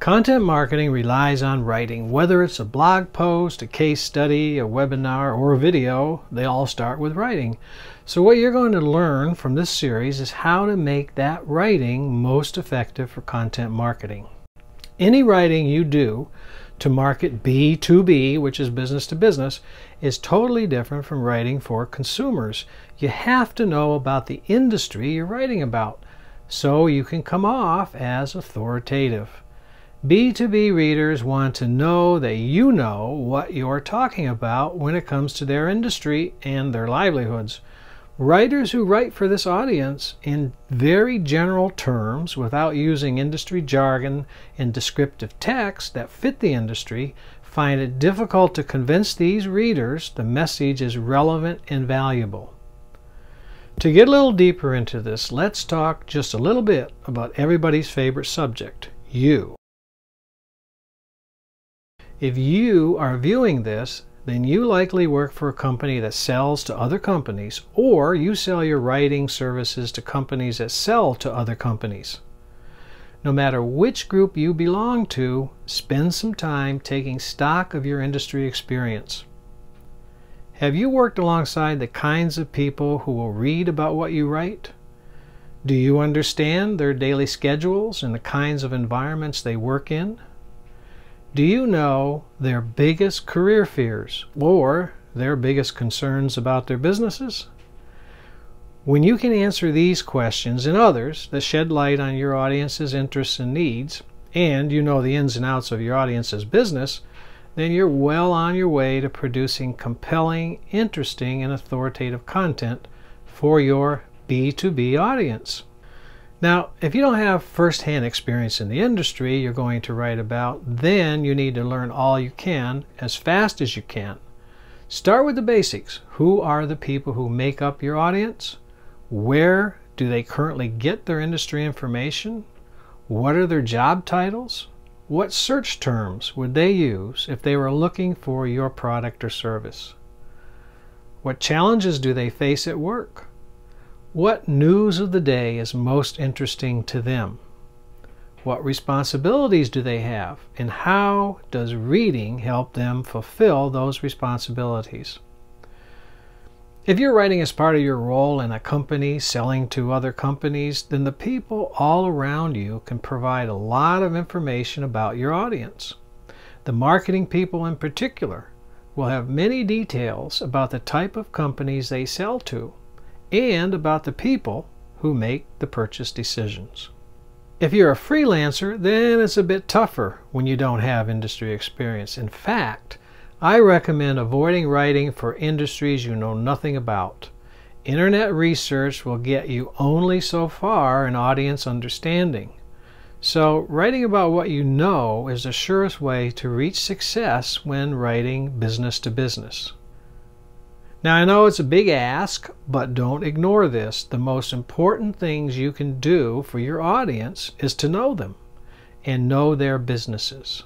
Content marketing relies on writing. Whether it's a blog post, a case study, a webinar, or a video, they all start with writing. So what you're going to learn from this series is how to make that writing most effective for content marketing. Any writing you do to market B2B, which is business to business, is totally different from writing for consumers. You have to know about the industry you're writing about so you can come off as authoritative. B2B readers want to know that you know what you're talking about when it comes to their industry and their livelihoods. Writers who write for this audience in very general terms without using industry jargon and descriptive text that fit the industry find it difficult to convince these readers the message is relevant and valuable. To get a little deeper into this, let's talk just a little bit about everybody's favorite subject, you. If you are viewing this, then you likely work for a company that sells to other companies, or you sell your writing services to companies that sell to other companies. No matter which group you belong to, spend some time taking stock of your industry experience. Have you worked alongside the kinds of people who will read about what you write? Do you understand their daily schedules and the kinds of environments they work in? Do you know their biggest career fears or their biggest concerns about their businesses? When you can answer these questions and others that shed light on your audience's interests and needs, and you know the ins and outs of your audience's business, then you're well on your way to producing compelling, interesting, and authoritative content for your B2B audience. Now, if you don't have first-hand experience in the industry you're going to write about, then you need to learn all you can as fast as you can. Start with the basics. Who are the people who make up your audience? Where do they currently get their industry information? What are their job titles? What search terms would they use if they were looking for your product or service? What challenges do they face at work? What news of the day is most interesting to them? What responsibilities do they have? And how does reading help them fulfill those responsibilities? If you're writing as part of your role in a company selling to other companies, then the people all around you can provide a lot of information about your audience. The marketing people in particular will have many details about the type of companies they sell to and about the people who make the purchase decisions. If you're a freelancer, then it's a bit tougher when you don't have industry experience. In fact, I recommend avoiding writing for industries you know nothing about. Internet research will get you only so far in audience understanding. So, writing about what you know is the surest way to reach success when writing business to business. Now, I know it's a big ask, but don't ignore this. The most important things you can do for your audience is to know them and know their businesses.